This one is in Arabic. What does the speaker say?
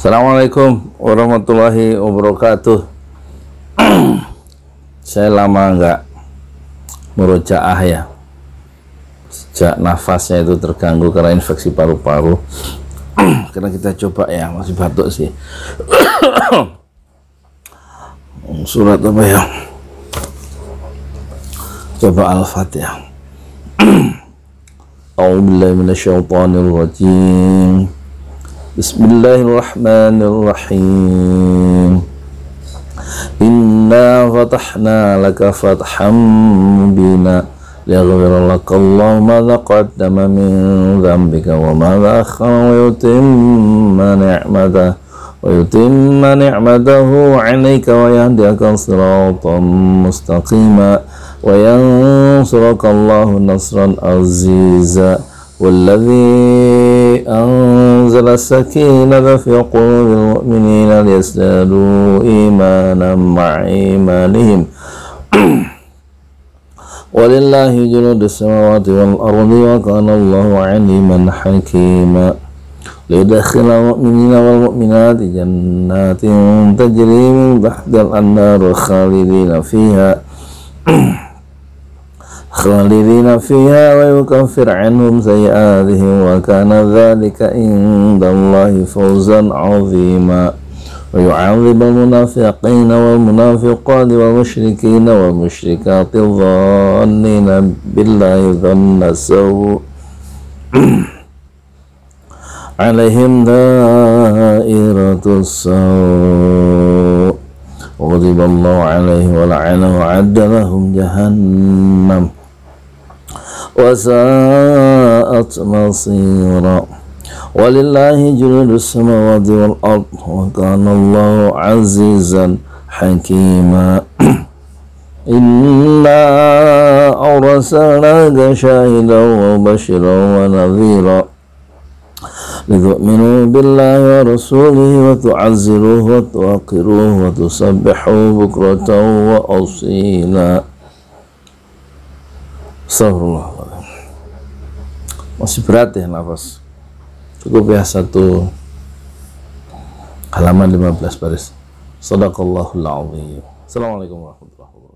Assalamualaikum warahmatullahi wabarakatuh. Saya lama nggak merojaah ya. Sejak nafasnya itu terganggu karena infeksi paru-paru. karena kita coba ya, masih batuk sih. Surat apa ya? Coba Al-Fatihah. A'udzu billahi minasyaitonir rajim. بسم الله الرحمن الرحيم. إنا فتحنا لك فتحا مبينا ليغفر لك الله ما تقدم من ذنبك وما تأخر ويتم نعمته ويتم نعمته عليك ويهديك صراطا مستقيما وينصرك الله نصرا عزيزا. والذي أنزل السكينة في قلوب المؤمنين ليزدادوا إيمانا مع إيمانهم. ولله جنود السماوات والأرض وكان الله عليما حكيما. ليدخل المؤمنين والمؤمنات جنات تجري من تحت الأنهار خالدين فيها. خالدين فيها ويكفر عنهم سيئاتهم وكان ذلك عند الله فوزا عظيما. ويعذب المنافقين والمنافقات والمشركين والمشركات الظانين بالله ظن السوء عليهم دائرة السوء. وغضب الله عليه ولعنه وعد لهم جهنم. وساءت مصيرا. ولله جنود السماوات والأرض وكان الله عزيزا حكيما. إنا أرسلناك شاهدا وبشرا ونذيرا لتؤمنوا بالله ورسوله وتعزروه وتوقروه وتسبحوه بكرة وأصيلا. Astagfirullah masih berat ya nafas. Cukup ya satu halaman 15 baris. Sadaqallahul azim. Assalamualaikum warahmatullahi wabarakatuh